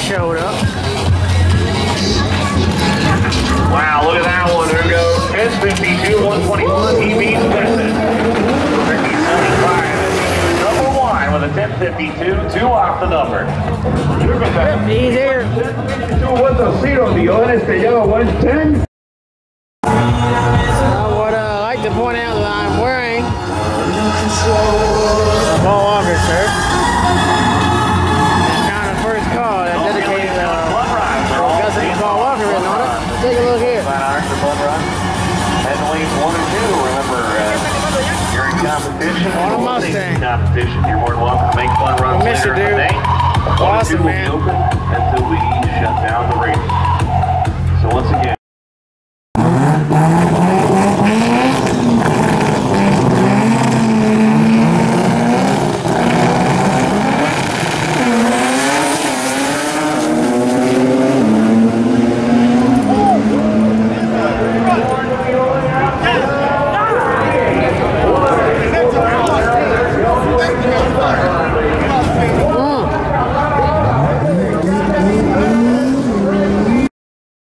Showed up. Wow, look at that one. There goes 1052, 121. He beats Texas. Ricky 75. Number one with a 1052, two off the number. He's here. What's a zero? The honest, te lleva 110. I would uh, like to point out that I'm wearing Take a look here. Flat Iron for Bud Run. Heading lanes one and two. Remember, uh, you're in competition. On a Mustang. Competition. You're more than welcome to make fun runs We miss you, later in the dude. day. One and Awesome, two will man. be open until we